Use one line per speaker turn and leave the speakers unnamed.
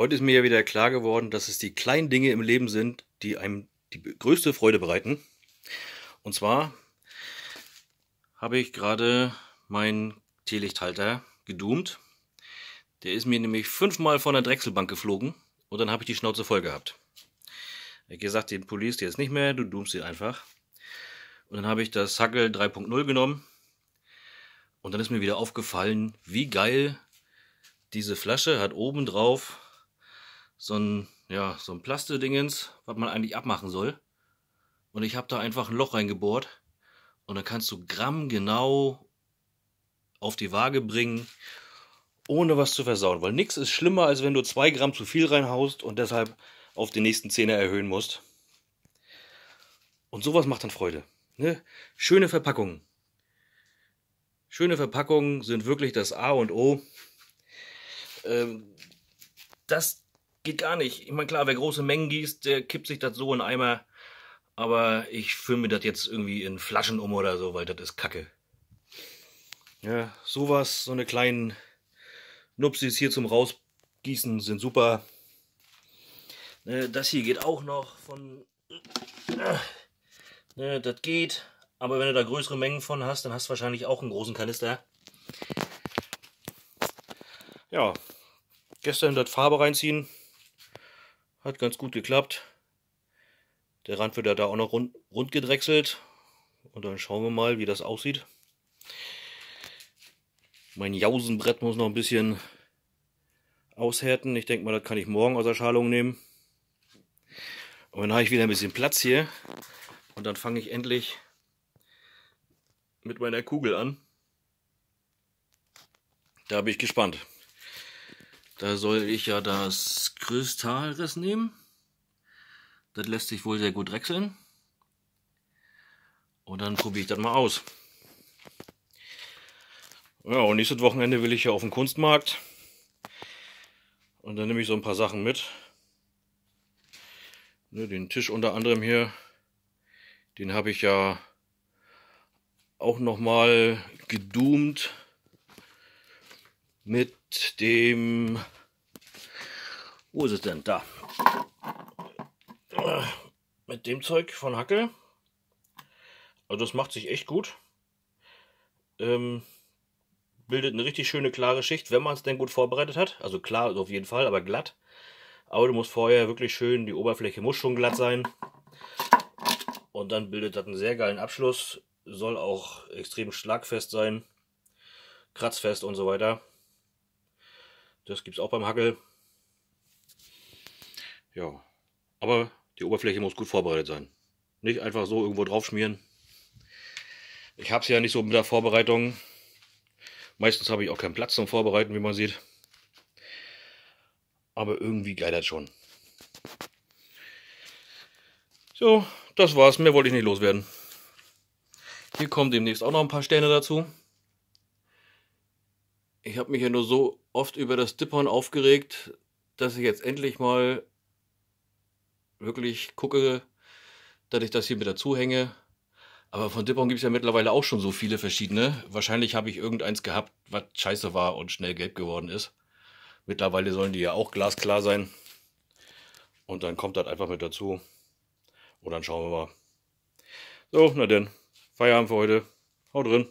Heute ist mir ja wieder klar geworden, dass es die kleinen Dinge im Leben sind, die einem die größte Freude bereiten. Und zwar habe ich gerade meinen Teelichthalter gedoomt. Der ist mir nämlich fünfmal von der Drechselbank geflogen und dann habe ich die Schnauze voll gehabt. Ich habe gesagt, den polierst du jetzt nicht mehr, du doomst ihn einfach. Und dann habe ich das Hackel 3.0 genommen und dann ist mir wieder aufgefallen, wie geil diese Flasche hat oben drauf so ein, ja, so ein Plastedingens, was man eigentlich abmachen soll. Und ich habe da einfach ein Loch reingebohrt und dann kannst du Gramm genau auf die Waage bringen, ohne was zu versauen. Weil nichts ist schlimmer, als wenn du zwei Gramm zu viel reinhaust und deshalb auf den nächsten Zehner erhöhen musst. Und sowas macht dann Freude. Ne? Schöne Verpackungen. Schöne Verpackungen sind wirklich das A und O. Ähm, das geht gar nicht. Ich meine, klar, wer große Mengen gießt, der kippt sich das so in Eimer. Aber ich fülle mir das jetzt irgendwie in Flaschen um oder so, weil das ist Kacke. Ja, sowas, so eine kleinen Nupsis hier zum Rausgießen sind super. Äh, das hier geht auch noch von... Äh, das geht. Aber wenn du da größere Mengen von hast, dann hast du wahrscheinlich auch einen großen Kanister. Ja, gestern das Farbe reinziehen. Hat ganz gut geklappt. Der Rand wird ja da auch noch rund, rund gedrechselt. Und dann schauen wir mal, wie das aussieht. Mein Jausenbrett muss noch ein bisschen aushärten. Ich denke mal, das kann ich morgen aus der Schalung nehmen. Und dann habe ich wieder ein bisschen Platz hier. Und dann fange ich endlich mit meiner Kugel an. Da bin ich gespannt. Da soll ich ja das Kristallriss nehmen. Das lässt sich wohl sehr gut drechseln. Und dann probiere ich das mal aus. Ja, und nächstes Wochenende will ich ja auf den Kunstmarkt. Und dann nehme ich so ein paar Sachen mit. Ne, den Tisch unter anderem hier, den habe ich ja auch nochmal gedoomt mit dem, wo ist es denn? Da. Mit dem Zeug von Hackel. Also das macht sich echt gut. Ähm, bildet eine richtig schöne klare Schicht, wenn man es denn gut vorbereitet hat. Also klar, auf jeden Fall, aber glatt. Aber du musst vorher wirklich schön, die Oberfläche muss schon glatt sein. Und dann bildet das einen sehr geilen Abschluss. Soll auch extrem schlagfest sein. Kratzfest und so weiter. Das gibt es auch beim Hackel. Ja, aber die Oberfläche muss gut vorbereitet sein. Nicht einfach so irgendwo drauf schmieren. Ich habe es ja nicht so mit der Vorbereitung. Meistens habe ich auch keinen Platz zum Vorbereiten, wie man sieht. Aber irgendwie geil schon. So, das war's. Mehr wollte ich nicht loswerden. Hier kommen demnächst auch noch ein paar Sterne dazu. Ich habe mich ja nur so oft über das Dippern aufgeregt, dass ich jetzt endlich mal wirklich gucke, dass ich das hier mit dazu hänge. Aber von Dippern gibt es ja mittlerweile auch schon so viele verschiedene. Wahrscheinlich habe ich irgendeins gehabt, was scheiße war und schnell gelb geworden ist. Mittlerweile sollen die ja auch glasklar sein. Und dann kommt das einfach mit dazu. Und dann schauen wir mal. So, na denn. Feierabend für heute. Haut drin.